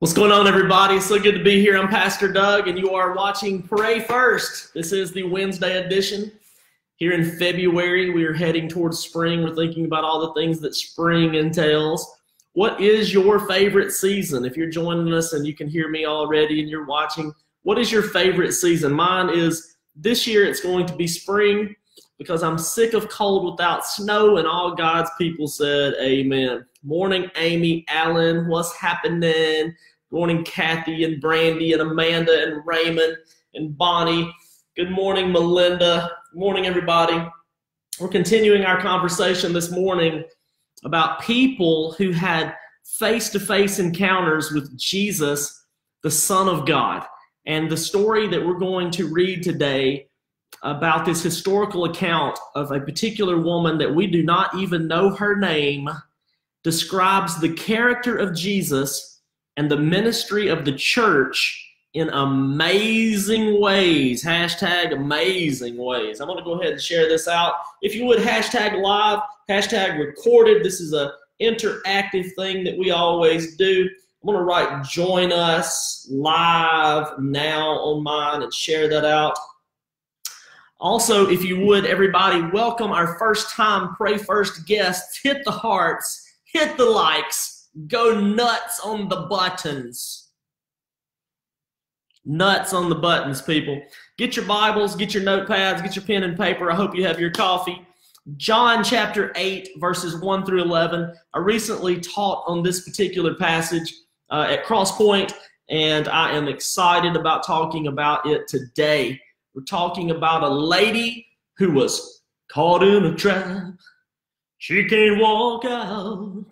What's going on, everybody? It's so good to be here. I'm Pastor Doug, and you are watching Pray First. This is the Wednesday edition. Here in February, we are heading towards spring. We're thinking about all the things that spring entails. What is your favorite season? If you're joining us and you can hear me already and you're watching, what is your favorite season? Mine is this year, it's going to be spring because I'm sick of cold without snow, and all God's people said, Amen. Morning, Amy Allen. What's happening? Morning, Kathy and Brandy and Amanda and Raymond and Bonnie. Good morning, Melinda. Good morning, everybody. We're continuing our conversation this morning about people who had face to face encounters with Jesus, the Son of God. And the story that we're going to read today about this historical account of a particular woman that we do not even know her name describes the character of Jesus and the ministry of the church in amazing ways. Hashtag amazing ways. I'm going to go ahead and share this out. If you would, hashtag live, hashtag recorded. This is a interactive thing that we always do. I'm going to write join us live now on mine and share that out. Also, if you would, everybody, welcome our first time Pray First guests. Hit the hearts, hit the likes Go nuts on the buttons. Nuts on the buttons, people. Get your Bibles, get your notepads, get your pen and paper. I hope you have your coffee. John chapter 8, verses 1 through 11. I recently taught on this particular passage uh, at Crosspoint, and I am excited about talking about it today. We're talking about a lady who was caught in a trap. She can't walk out.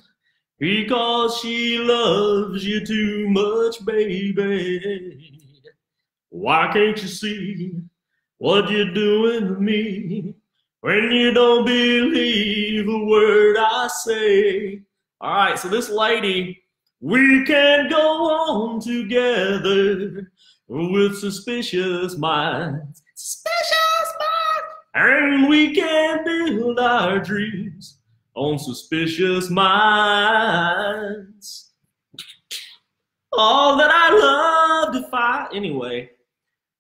Because she loves you too much, baby. Why can't you see what you're doing to me when you don't believe a word I say? All right, so this lady, we can go on together with suspicious minds. Suspicious minds. And we can build our dreams on suspicious minds. All that I love fight. Anyway,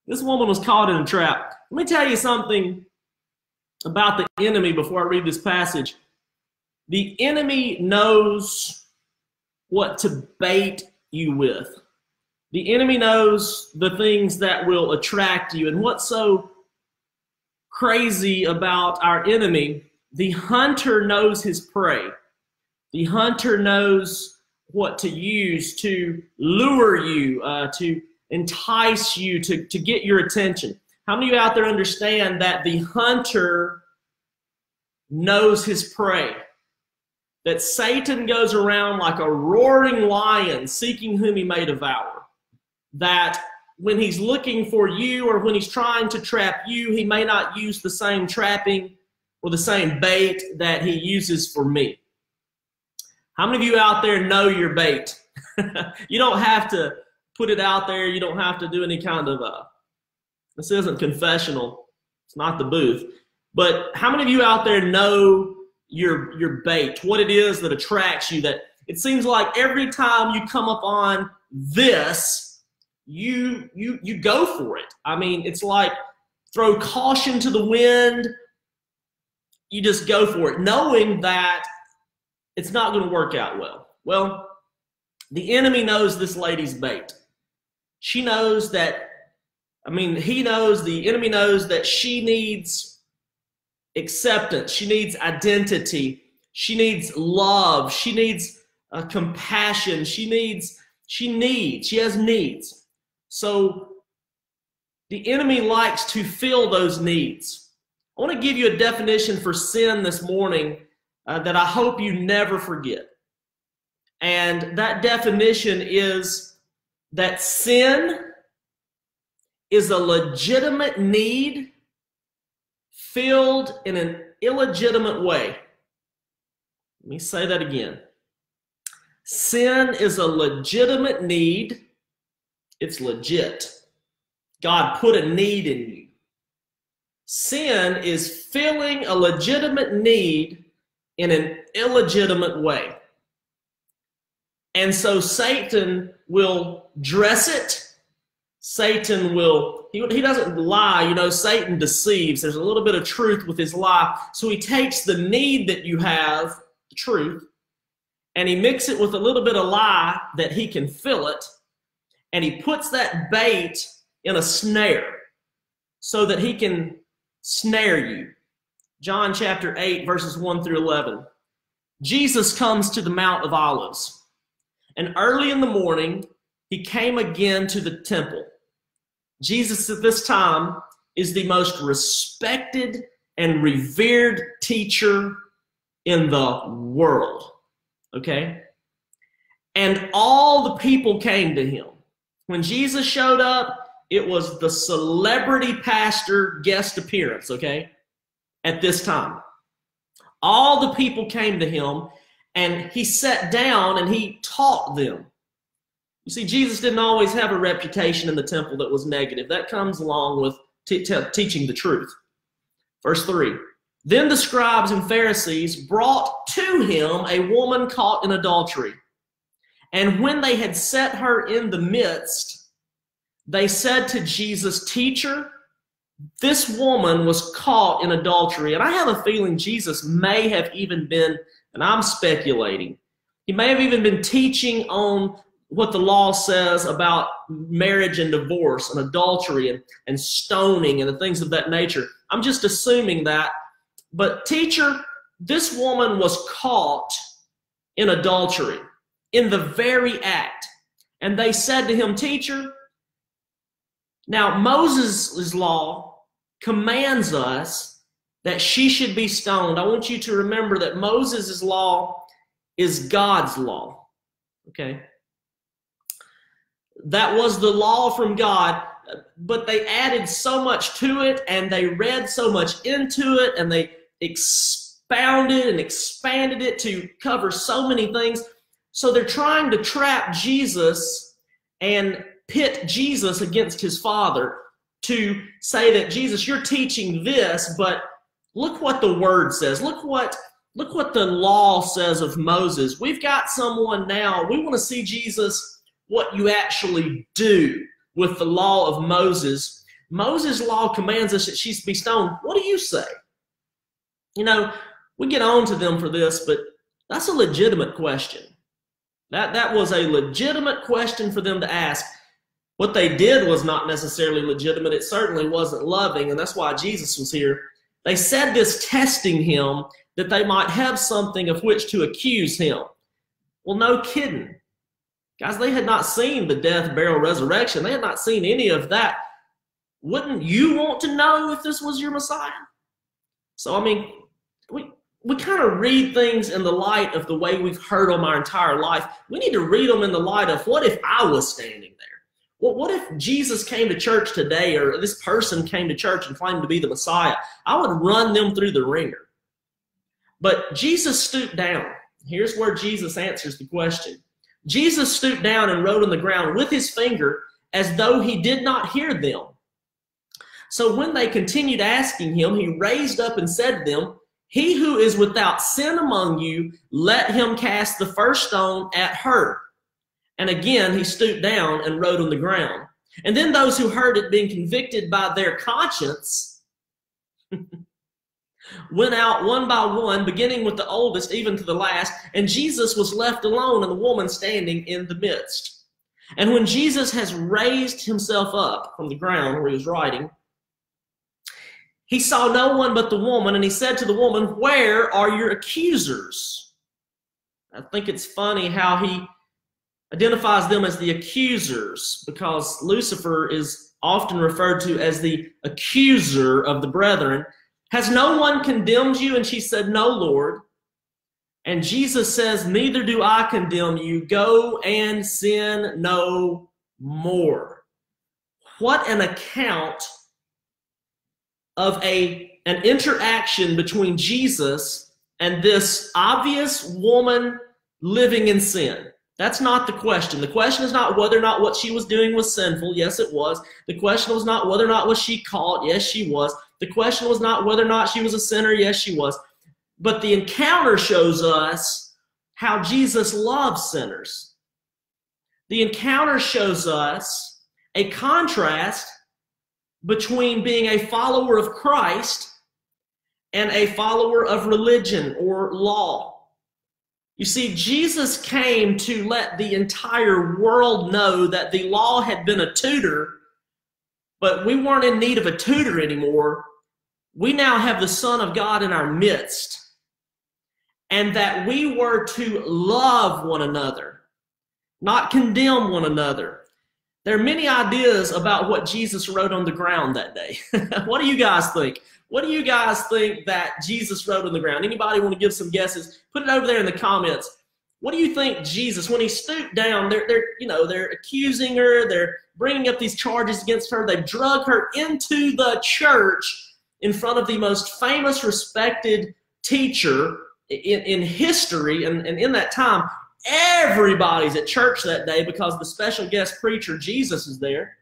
this woman was caught in a trap. Let me tell you something about the enemy before I read this passage. The enemy knows what to bait you with. The enemy knows the things that will attract you. And what's so crazy about our enemy the hunter knows his prey. The hunter knows what to use to lure you, uh, to entice you, to, to get your attention. How many of you out there understand that the hunter knows his prey? That Satan goes around like a roaring lion seeking whom he may devour. That when he's looking for you or when he's trying to trap you, he may not use the same trapping or the same bait that he uses for me. How many of you out there know your bait? you don't have to put it out there. You don't have to do any kind of, uh, this isn't confessional. It's not the booth. But how many of you out there know your, your bait, what it is that attracts you that it seems like every time you come up on this, you, you, you go for it. I mean, it's like throw caution to the wind you just go for it, knowing that it's not going to work out well. Well, the enemy knows this lady's bait. She knows that, I mean, he knows, the enemy knows that she needs acceptance, she needs identity, she needs love, she needs uh, compassion, she needs, she needs, she has needs. So the enemy likes to fill those needs. I want to give you a definition for sin this morning uh, that I hope you never forget. And that definition is that sin is a legitimate need filled in an illegitimate way. Let me say that again. Sin is a legitimate need. It's legit. God put a need in you. Sin is filling a legitimate need in an illegitimate way. And so Satan will dress it. Satan will, he, he doesn't lie. You know, Satan deceives. There's a little bit of truth with his lie. So he takes the need that you have, the truth, and he mixes it with a little bit of lie that he can fill it. And he puts that bait in a snare so that he can snare you. John chapter 8, verses 1 through 11. Jesus comes to the Mount of Olives. And early in the morning, he came again to the temple. Jesus at this time is the most respected and revered teacher in the world. Okay? And all the people came to him. When Jesus showed up, it was the celebrity pastor guest appearance, okay, at this time. All the people came to him and he sat down and he taught them. You see, Jesus didn't always have a reputation in the temple that was negative. That comes along with t- t- teaching the truth. Verse 3 Then the scribes and Pharisees brought to him a woman caught in adultery. And when they had set her in the midst, they said to Jesus, Teacher, this woman was caught in adultery. And I have a feeling Jesus may have even been, and I'm speculating, he may have even been teaching on what the law says about marriage and divorce and adultery and, and stoning and the things of that nature. I'm just assuming that. But, teacher, this woman was caught in adultery in the very act. And they said to him, Teacher, now Moses' law commands us that she should be stoned. I want you to remember that Moses' law is God's law. Okay? That was the law from God, but they added so much to it and they read so much into it and they expounded and expanded it to cover so many things. So they're trying to trap Jesus and pit Jesus against his Father to say that Jesus, you're teaching this, but look what the word says. Look what look what the law says of Moses. We've got someone now. We want to see Jesus what you actually do with the law of Moses. Moses' law commands us that she's to be stoned. What do you say? You know, we get on to them for this, but that's a legitimate question. That, that was a legitimate question for them to ask. What they did was not necessarily legitimate. It certainly wasn't loving, and that's why Jesus was here. They said this testing him that they might have something of which to accuse him. Well, no kidding. Guys, they had not seen the death, burial, resurrection. They had not seen any of that. Wouldn't you want to know if this was your Messiah? So, I mean, we, we kind of read things in the light of the way we've heard them our entire life. We need to read them in the light of what if I was standing there? Well, what if Jesus came to church today or this person came to church and claimed to be the Messiah? I would run them through the ringer. But Jesus stooped down. Here's where Jesus answers the question. Jesus stooped down and wrote on the ground with his finger as though he did not hear them. So when they continued asking him, he raised up and said to them, He who is without sin among you, let him cast the first stone at her. And again he stooped down and wrote on the ground. And then those who heard it, being convicted by their conscience, went out one by one, beginning with the oldest, even to the last, and Jesus was left alone, and the woman standing in the midst. And when Jesus has raised himself up from the ground where he was writing, he saw no one but the woman, and he said to the woman, Where are your accusers? I think it's funny how he identifies them as the accusers because Lucifer is often referred to as the accuser of the brethren. Has no one condemned you? And she said, No, Lord. And Jesus says, Neither do I condemn you. Go and sin no more. What an account of a, an interaction between Jesus and this obvious woman living in sin. That's not the question. The question is not whether or not what she was doing was sinful. Yes, it was. The question was not whether or not was she caught. Yes, she was. The question was not whether or not she was a sinner. Yes, she was. But the encounter shows us how Jesus loves sinners. The encounter shows us a contrast between being a follower of Christ and a follower of religion or law. You see, Jesus came to let the entire world know that the law had been a tutor, but we weren't in need of a tutor anymore. We now have the Son of God in our midst, and that we were to love one another, not condemn one another. There are many ideas about what Jesus wrote on the ground that day. what do you guys think? What do you guys think that Jesus wrote on the ground? Anybody want to give some guesses? Put it over there in the comments. What do you think Jesus, when he stooped down, they're, they're you know they're accusing her, they're bringing up these charges against her, they drug her into the church in front of the most famous, respected teacher in, in history, and, and in that time, everybody's at church that day because the special guest preacher Jesus is there.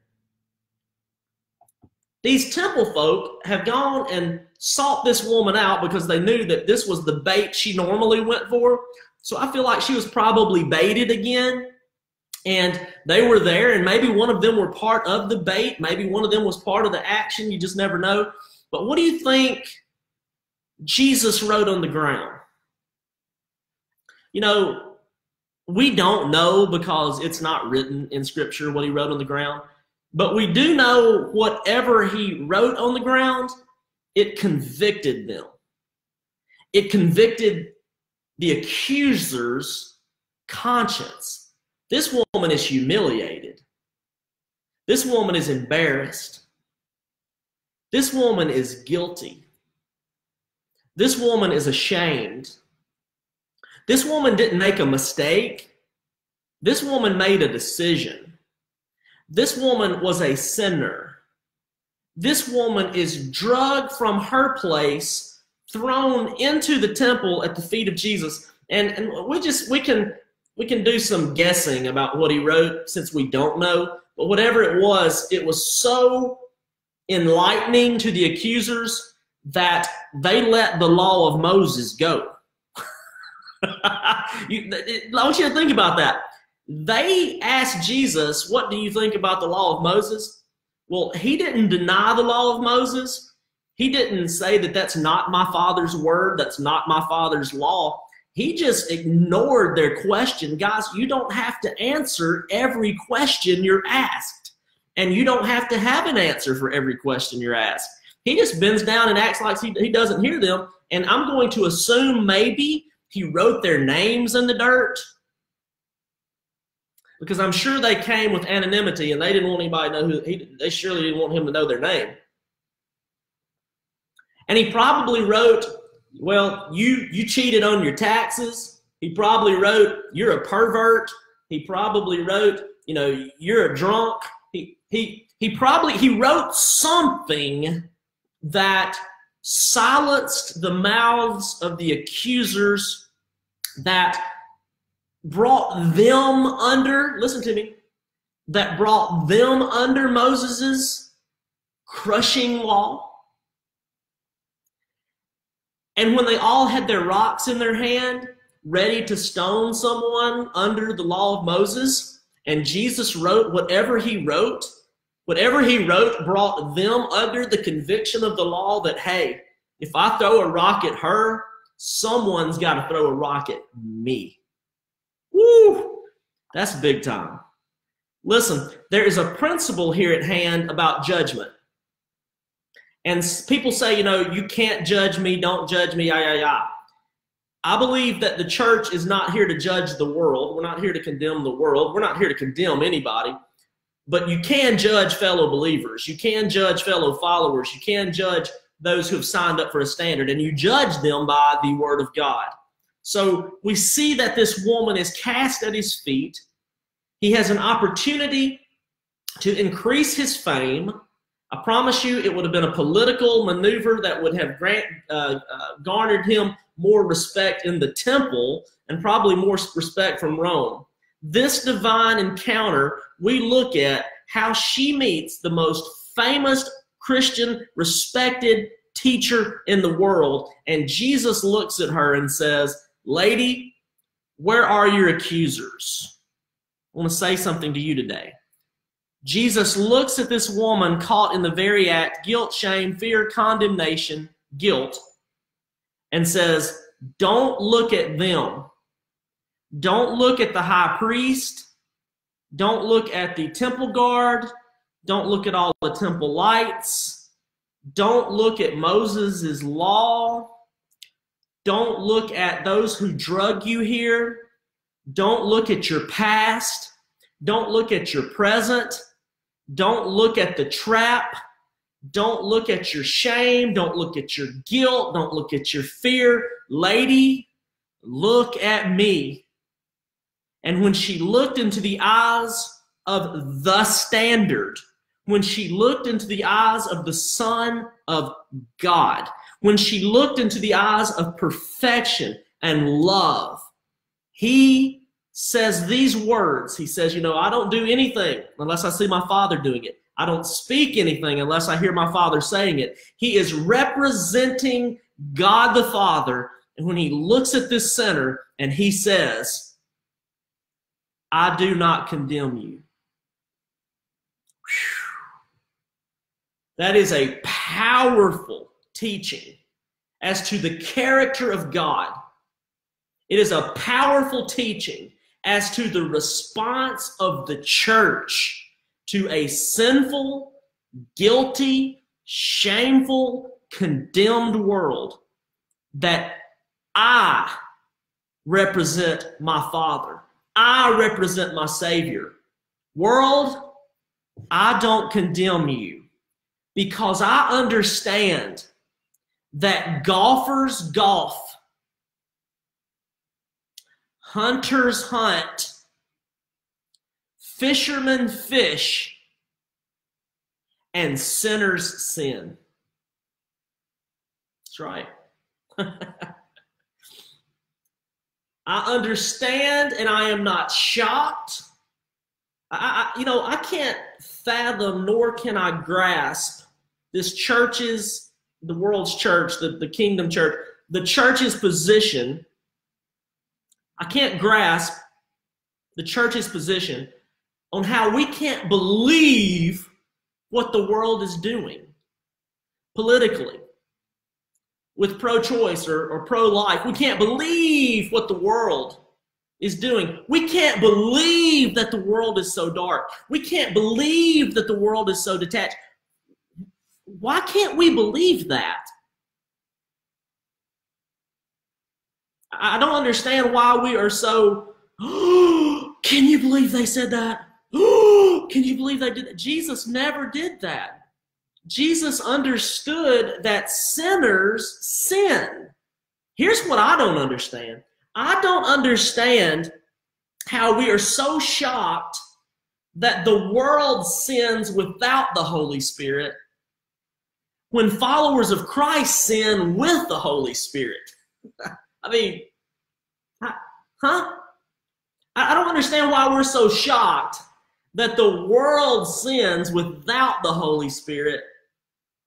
These temple folk have gone and sought this woman out because they knew that this was the bait she normally went for. So I feel like she was probably baited again. And they were there, and maybe one of them were part of the bait. Maybe one of them was part of the action. You just never know. But what do you think Jesus wrote on the ground? You know, we don't know because it's not written in Scripture what he wrote on the ground. But we do know whatever he wrote on the ground, it convicted them. It convicted the accuser's conscience. This woman is humiliated. This woman is embarrassed. This woman is guilty. This woman is ashamed. This woman didn't make a mistake. This woman made a decision. This woman was a sinner. This woman is drugged from her place, thrown into the temple at the feet of Jesus. And, and we just we can we can do some guessing about what he wrote since we don't know. But whatever it was, it was so enlightening to the accusers that they let the law of Moses go. you, I want you to think about that. They asked Jesus, What do you think about the law of Moses? Well, he didn't deny the law of Moses. He didn't say that that's not my father's word, that's not my father's law. He just ignored their question. Guys, you don't have to answer every question you're asked, and you don't have to have an answer for every question you're asked. He just bends down and acts like he, he doesn't hear them. And I'm going to assume maybe he wrote their names in the dirt because I'm sure they came with anonymity and they didn't want anybody to know who he, they surely didn't want him to know their name. And he probably wrote, well, you you cheated on your taxes. He probably wrote, you're a pervert. He probably wrote, you know, you're a drunk. He he he probably he wrote something that silenced the mouths of the accusers that brought them under, listen to me, that brought them under Moses's crushing law. And when they all had their rocks in their hand, ready to stone someone under the law of Moses, and Jesus wrote whatever he wrote, whatever he wrote brought them under the conviction of the law that, hey, if I throw a rock at her, someone's got to throw a rock at me. Woo! That's big time. Listen, there is a principle here at hand about judgment. And people say, you know, you can't judge me, don't judge me, yeah, yeah, yeah. I believe that the church is not here to judge the world. We're not here to condemn the world. We're not here to condemn anybody. But you can judge fellow believers. You can judge fellow followers. You can judge those who have signed up for a standard. And you judge them by the word of God. So we see that this woman is cast at his feet. He has an opportunity to increase his fame. I promise you, it would have been a political maneuver that would have grant, uh, uh, garnered him more respect in the temple and probably more respect from Rome. This divine encounter, we look at how she meets the most famous Christian, respected teacher in the world. And Jesus looks at her and says, Lady, where are your accusers? I want to say something to you today. Jesus looks at this woman caught in the very act guilt, shame, fear, condemnation, guilt and says, Don't look at them. Don't look at the high priest. Don't look at the temple guard. Don't look at all the temple lights. Don't look at Moses' law. Don't look at those who drug you here. Don't look at your past. Don't look at your present. Don't look at the trap. Don't look at your shame. Don't look at your guilt. Don't look at your fear. Lady, look at me. And when she looked into the eyes of the standard, when she looked into the eyes of the Son of God, when she looked into the eyes of perfection and love, he says these words. He says, You know, I don't do anything unless I see my Father doing it. I don't speak anything unless I hear my Father saying it. He is representing God the Father. And when he looks at this sinner and he says, I do not condemn you. That is a powerful teaching as to the character of God. It is a powerful teaching as to the response of the church to a sinful, guilty, shameful, condemned world that I represent my Father. I represent my Savior. World, I don't condemn you because I understand that golfers golf Hunters hunt. Fishermen fish. And sinners sin. That's right. I understand and I am not shocked. I, I, you know, I can't fathom nor can I grasp this church's, the world's church, the, the kingdom church, the church's position I can't grasp the church's position on how we can't believe what the world is doing politically with pro choice or, or pro life. We can't believe what the world is doing. We can't believe that the world is so dark. We can't believe that the world is so detached. Why can't we believe that? I don't understand why we are so. can you believe they said that? can you believe they did that? Jesus never did that. Jesus understood that sinners sin. Here's what I don't understand I don't understand how we are so shocked that the world sins without the Holy Spirit when followers of Christ sin with the Holy Spirit. I mean, huh? I don't understand why we're so shocked that the world sins without the Holy Spirit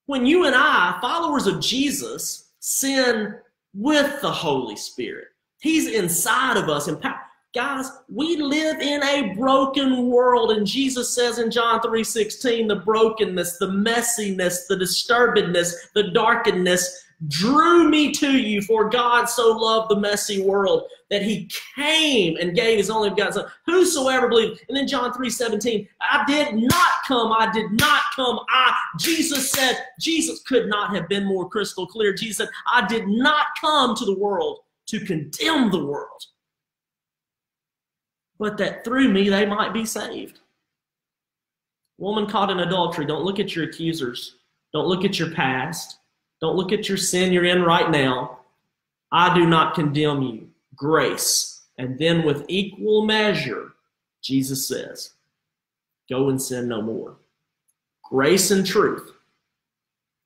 when you and I, followers of Jesus, sin with the Holy Spirit. He's inside of us. And guys, we live in a broken world, and Jesus says in John 3:16, the brokenness, the messiness, the disturbedness, the darkness drew me to you, for God so loved the messy world that he came and gave his only begotten son. Whosoever believes. And then John 3 17, I did not come, I did not come. I Jesus said, Jesus could not have been more crystal clear. Jesus said, I did not come to the world to condemn the world, but that through me they might be saved. Woman caught in adultery, don't look at your accusers. Don't look at your past. Don't look at your sin you're in right now. I do not condemn you. Grace. And then with equal measure, Jesus says, go and sin no more. Grace and truth.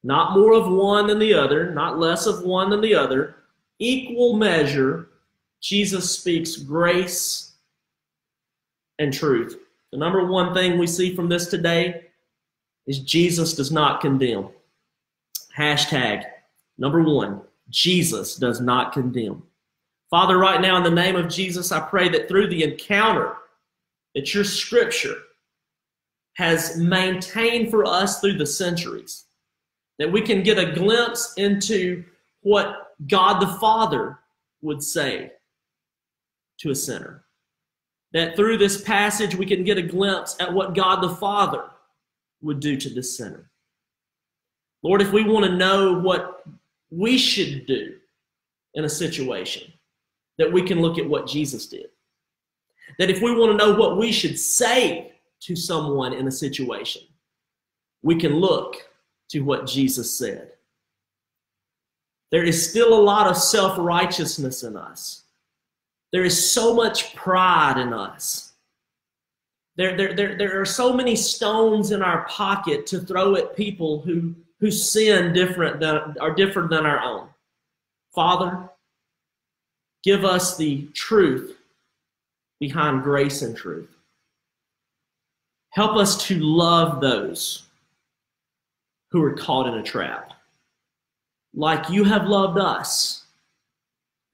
Not more of one than the other, not less of one than the other. Equal measure, Jesus speaks grace and truth. The number one thing we see from this today is Jesus does not condemn. Hashtag number one, Jesus does not condemn. Father, right now, in the name of Jesus, I pray that through the encounter that your scripture has maintained for us through the centuries, that we can get a glimpse into what God the Father would say to a sinner. That through this passage, we can get a glimpse at what God the Father would do to this sinner. Lord, if we want to know what we should do in a situation, that we can look at what Jesus did. That if we want to know what we should say to someone in a situation, we can look to what Jesus said. There is still a lot of self righteousness in us. There is so much pride in us. There, there, there, there are so many stones in our pocket to throw at people who, who sin different than, are different than our own. Father, give us the truth behind grace and truth. Help us to love those who are caught in a trap, like you have loved us,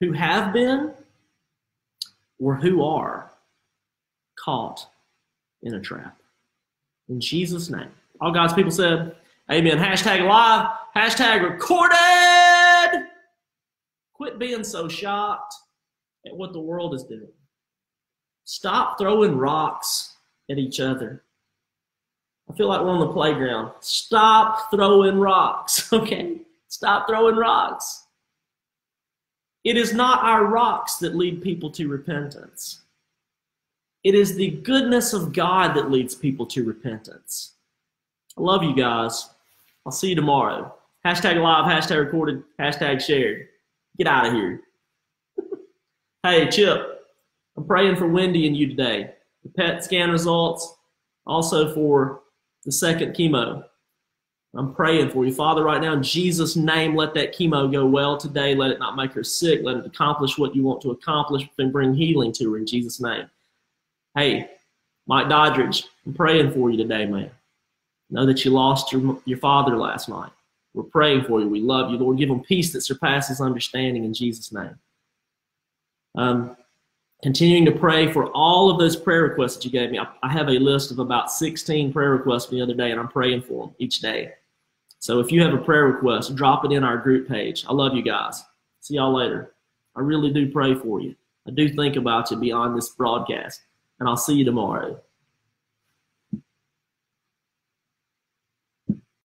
who have been or who are caught in a trap. In Jesus' name. All God's people said, Amen. Hashtag live, hashtag recorded. Quit being so shocked at what the world is doing. Stop throwing rocks at each other. I feel like we're on the playground. Stop throwing rocks, okay? Stop throwing rocks. It is not our rocks that lead people to repentance. It is the goodness of God that leads people to repentance. I love you guys. I'll see you tomorrow. Hashtag live, hashtag recorded, hashtag shared. Get out of here. hey, Chip, I'm praying for Wendy and you today. The PET scan results, also for the second chemo. I'm praying for you. Father, right now, in Jesus' name, let that chemo go well today. Let it not make her sick. Let it accomplish what you want to accomplish and bring healing to her in Jesus' name. Hey, Mike Doddridge, I'm praying for you today, man. Know that you lost your, your father last night. We're praying for you. We love you, Lord. Give them peace that surpasses understanding in Jesus' name. Um, continuing to pray for all of those prayer requests that you gave me. I, I have a list of about 16 prayer requests the other day, and I'm praying for them each day. So if you have a prayer request, drop it in our group page. I love you guys. See y'all later. I really do pray for you. I do think about you beyond this broadcast, and I'll see you tomorrow.